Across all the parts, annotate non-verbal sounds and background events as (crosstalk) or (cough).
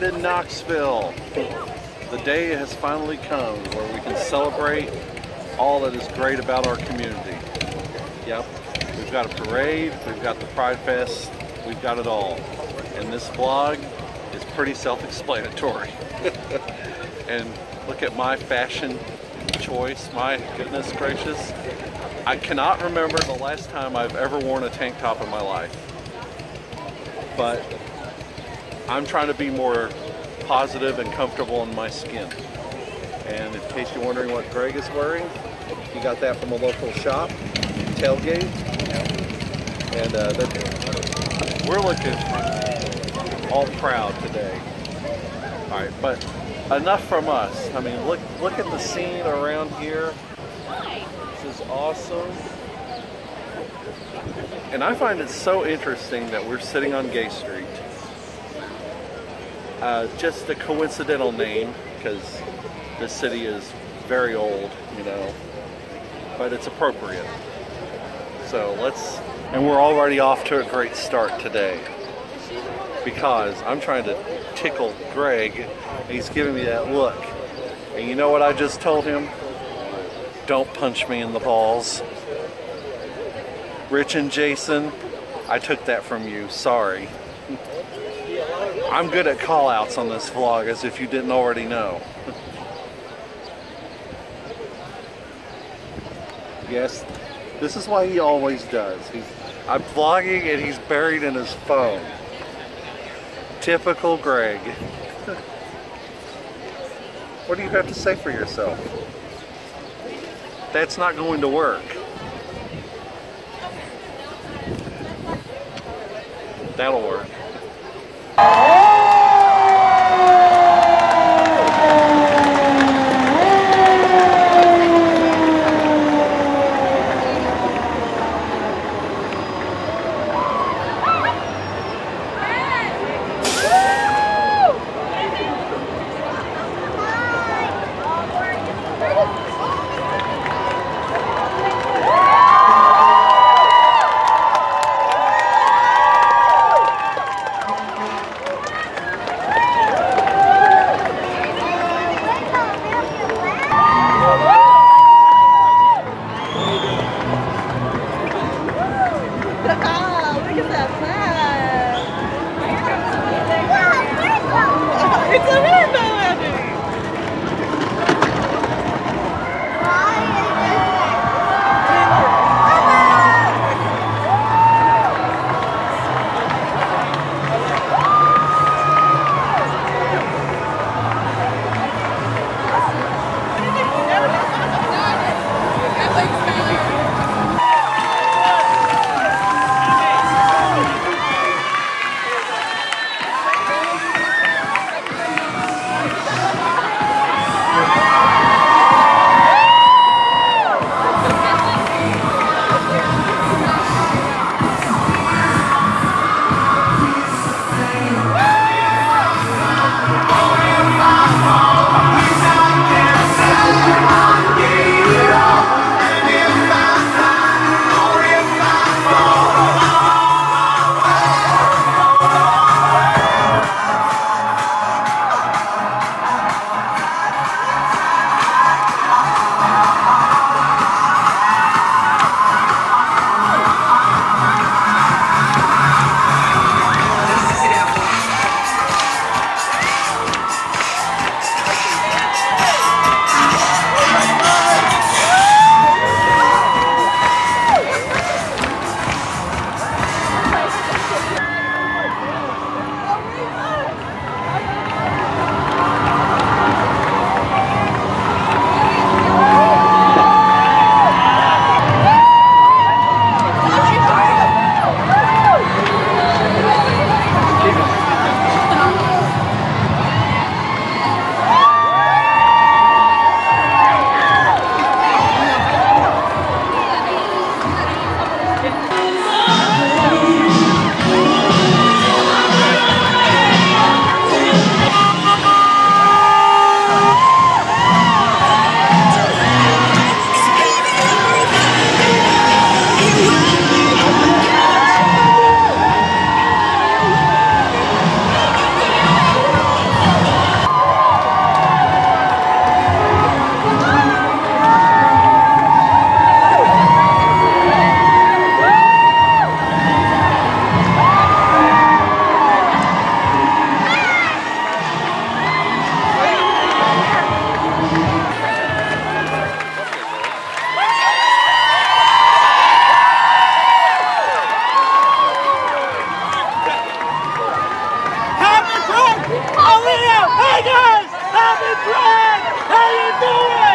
night in Knoxville. The day has finally come where we can celebrate all that is great about our community. Yep, we've got a parade, we've got the Pride Fest, we've got it all. And this vlog is pretty self-explanatory. (laughs) and look at my fashion choice, my goodness gracious. I cannot remember the last time I've ever worn a tank top in my life. But I'm trying to be more positive and comfortable in my skin. And in case you're wondering what Greg is wearing, he got that from a local shop, Tailgate. And uh, we're looking all proud today. All right, but enough from us. I mean, look look at the scene around here. This is awesome. And I find it so interesting that we're sitting on Gay Street. Uh, just a coincidental name because this city is very old, you know, but it's appropriate. So let's, and we're already off to a great start today because I'm trying to tickle Greg and he's giving me that look. And you know what I just told him? Don't punch me in the balls. Rich and Jason, I took that from you. Sorry. I'm good at call outs on this vlog as if you didn't already know. (laughs) yes, this is why he always does. He's, I'm vlogging and he's buried in his phone. Typical Greg. (laughs) what do you have to say for yourself? That's not going to work. That'll work. Oh! Happy How you doing?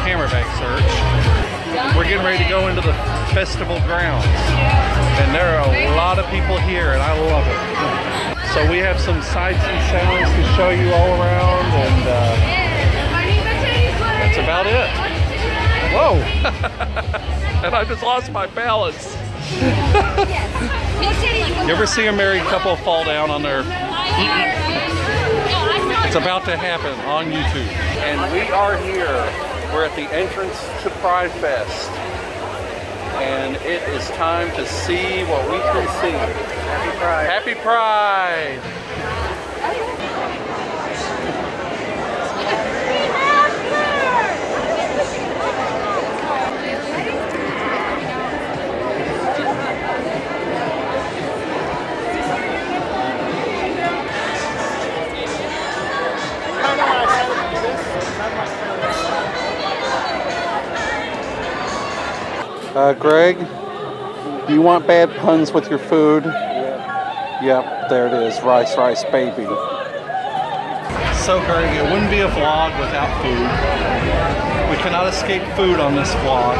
Camera bag searched. We're getting ready to go into the festival grounds. And there are a lot of people here and I love it. So we have some sights and sounds to show you all around and uh, that's about it. Whoa! (laughs) and I just lost my balance. (laughs) you ever see a married couple fall down on their... It's about to happen on YouTube. And we are here. We're at the entrance to Pride Fest. And it is time to see what we can see. Happy Pride. Happy Pride. Uh, Greg, do you want bad puns with your food? Yeah. Yep, there it is. Rice, rice, baby. So, Greg, it wouldn't be a vlog without food. We cannot escape food on this vlog.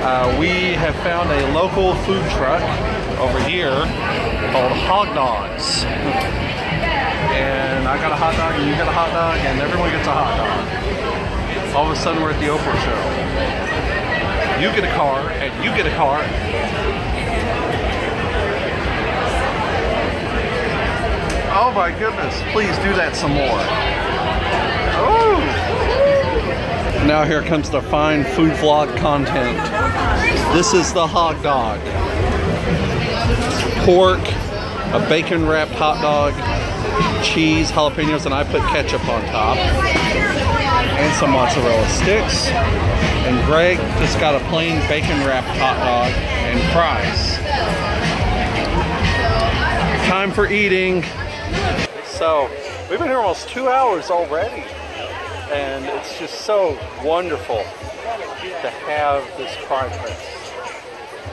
Uh, we have found a local food truck over here called Hog Dogs. And I got a hot dog, and you got a hot dog, and everyone gets a hot dog. All of a sudden, we're at the Oprah show you get a car, and you get a car. Oh my goodness, please do that some more. Oh! Now here comes the fine food vlog content. This is the hot dog. Pork, a bacon wrapped hot dog, cheese, jalapenos, and I put ketchup on top. And some mozzarella sticks. And Greg just got a plain bacon wrapped hot dog and fries. Time for eating. So, we've been here almost two hours already. And it's just so wonderful to have this Fest.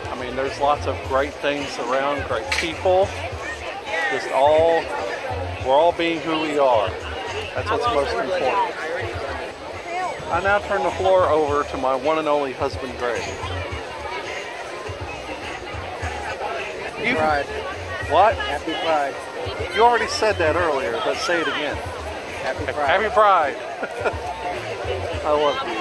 I mean, there's lots of great things around, great people. Just all, we're all being who we are. That's what's most important. I now turn the floor over to my one and only husband, Greg. You, Pride. What? Happy Pride. You already said that earlier, but say it again. Happy Pride. Happy Pride. (laughs) I love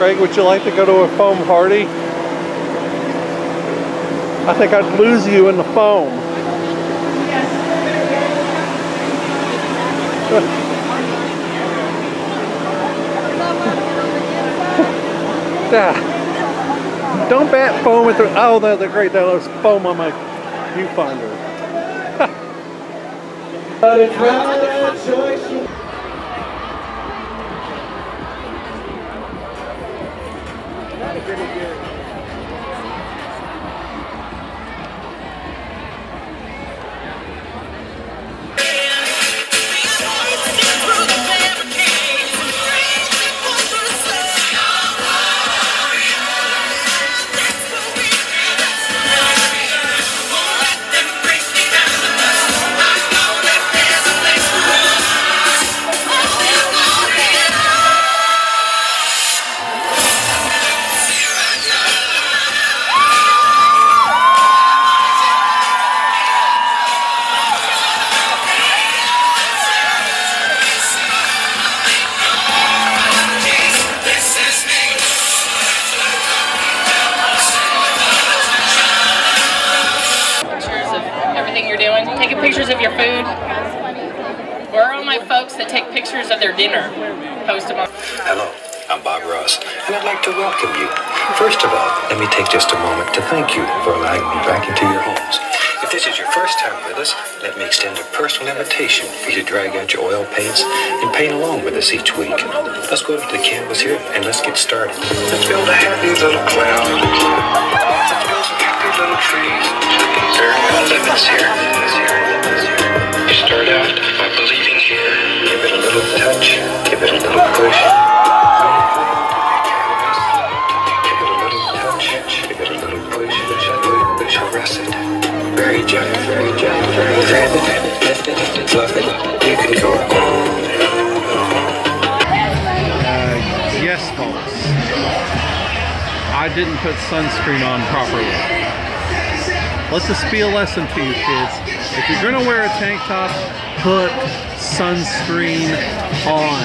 Craig, would you like to go to a foam party? I think I'd lose you in the foam. (laughs) yeah. Don't bat foam at the, oh, they're great, there's foam on my viewfinder. (laughs) pictures of your food? Where are all my folks that take pictures of their dinner? Post them on. Hello, I'm Bob Ross, and I'd like to welcome you. First of all, let me take just a moment to thank you for allowing me back into your homes. If this is your first time with us, let me extend a personal invitation for you to drag out your oil paints and paint along with us each week. Let's go over to the canvas here and let's get started. Let's build a happy little cloud. Little trees. There are limits here. You start out by believing here. Give it a little touch. Give it a little push. Uh, yes, folks. I didn't put sunscreen on properly. Let's just be a lesson to you kids. If you're gonna wear a tank top, put sunscreen on.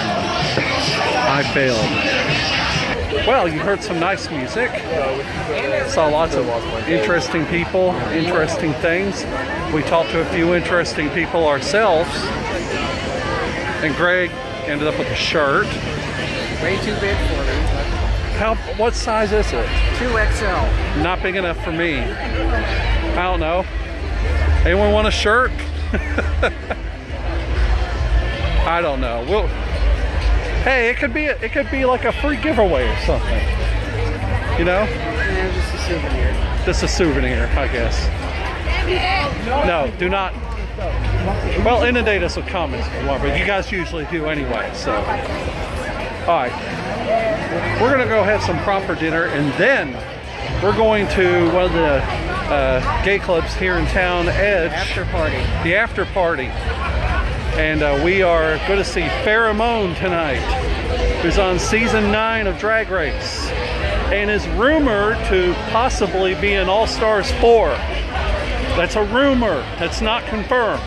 I failed. Well, you heard some nice music. Saw lots of interesting people, interesting things. We talked to a few interesting people ourselves. And Greg ended up with a shirt. Way too big for me. How? What size is it? 2XL. Not big enough for me. I don't know. Anyone want a shirt? (laughs) I don't know. We'll, hey, it could be it could be like a free giveaway or something. You know, Yeah, just a souvenir. just a souvenir, I guess. No, do not. Well, inundate us with comments if you want, but you guys usually do anyway. So, all right, we're gonna go have some proper dinner, and then we're going to one of the uh, gay clubs here in town, Edge, After party. the after party, and uh, we are going to see Farrah Moan tonight, who's on season nine of Drag Race, and is rumored to possibly be in All Stars 4. That's a rumor. That's not confirmed.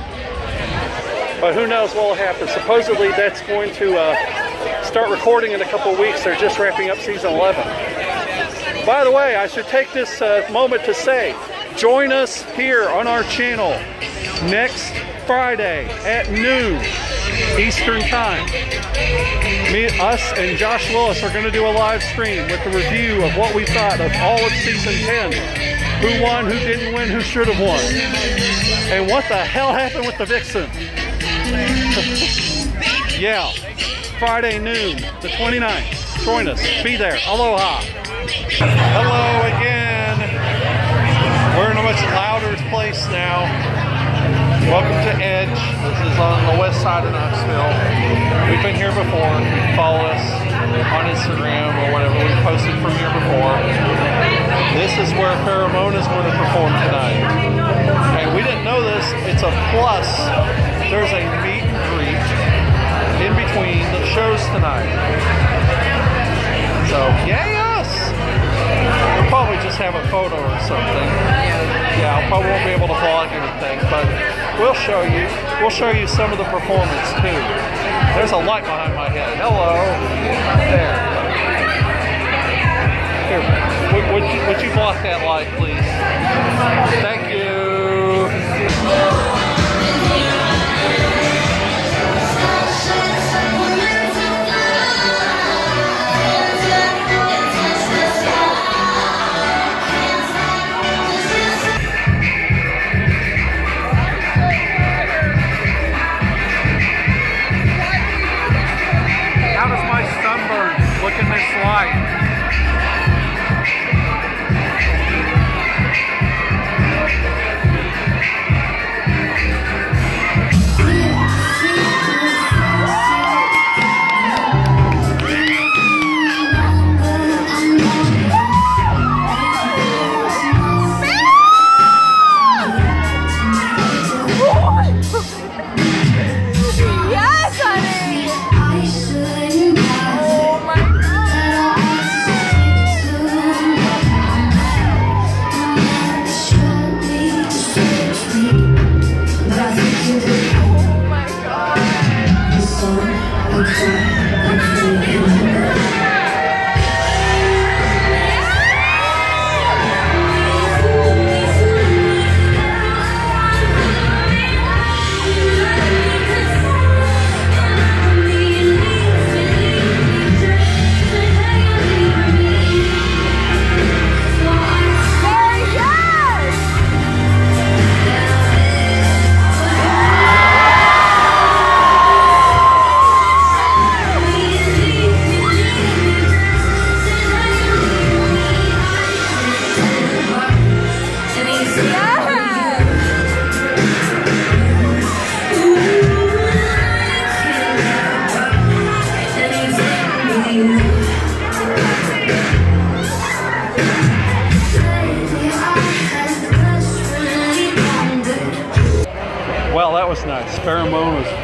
But who knows what will happen. Supposedly that's going to uh, start recording in a couple weeks. They're just wrapping up season 11. By the way, I should take this uh, moment to say, join us here on our channel next Friday at noon Eastern Time. Me, us, and Josh Willis are going to do a live stream with the review of what we thought of all of season 10. Who won, who didn't win, who should have won. And what the hell happened with the Vixen? (laughs) yeah, Friday noon, the 29th. Join us. Be there. Aloha. Hello again. Much louder place now. Welcome to Edge. This is on the west side of Knoxville. We've been here before. You follow us on Instagram or whatever, we've posted from here before. This is where Farrah Moan is going to perform tonight. And we didn't know this. It's a plus. There's a meet and greet in between the shows tonight. So, yay us! We'll probably just have a photo or something. Yeah, I probably won't be able to vlog anything, but we'll show you. We'll show you some of the performance too. There's a light behind my head. Hello. There. Here, would, would, you, would you block that light, please?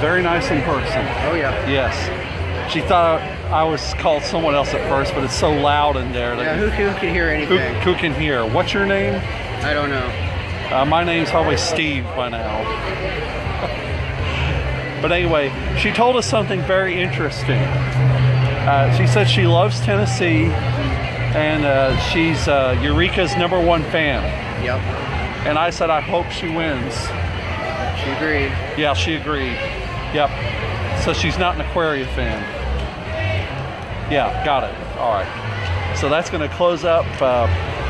Very nice in person. Oh yeah. Yes. She thought I was called someone else at first, but it's so loud in there Yeah. Who, who can hear who, anything? who can hear? What's your name? I don't know. Uh, my name's probably Steve by now. (laughs) but anyway, she told us something very interesting. Uh, she said she loves Tennessee and uh, she's uh, Eureka's number one fan. Yep. And I said, I hope she wins. She agreed. Yeah, she agreed. Yep. So she's not an Aquaria fan. Yeah, got it. All right. So that's going to close up uh,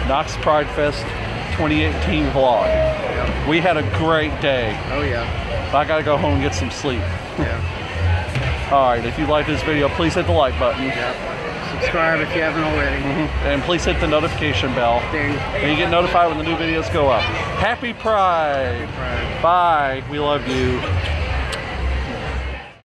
Knox Pride Fest 2018 vlog. Yep. We had a great day. Oh yeah. I got to go home and get some sleep. Yeah. (laughs) All right. If you like this video, please hit the like button. Yep. Subscribe if you haven't already. And please hit the notification bell. Ding. And you get notified when the new videos go up. Happy Pride. Right. Bye. We love you.